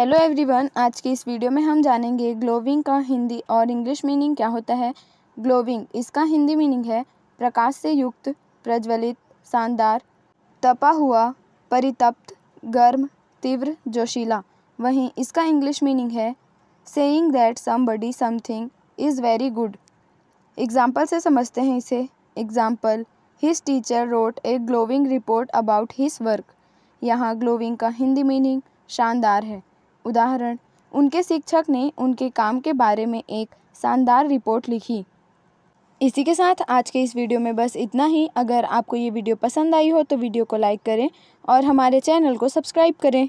Hello everyone आज की इस वीडियो में हम जानेंगे ग्लोविंग का हिंदी और इंग्लिश मीनिंग क्या होता है। ग्लोविंग इसका हिंदी मीनिंग है प्रकाश से युक्त, प्रज्वलित, शानदार, तपा हुआ, परितप्त, गर्म, तीव्र, जोशीला। वहीं इसका इंग्लिश मीनिंग है saying that somebody something is very good example से समझते हैं इसे। Example his teacher wrote a glowing report about his work यहाँ ग्लोविंग का हिंदी मीनिंग शानदार है। उदाहरण, उनके शिक्षक ने उनके काम के बारे में एक शानदार रिपोर्ट लिखी। इसी के साथ आज के इस वीडियो में बस इतना ही। अगर आपको ये वीडियो पसंद आई हो तो वीडियो को लाइक करें और हमारे चैनल को सब्सक्राइब करें।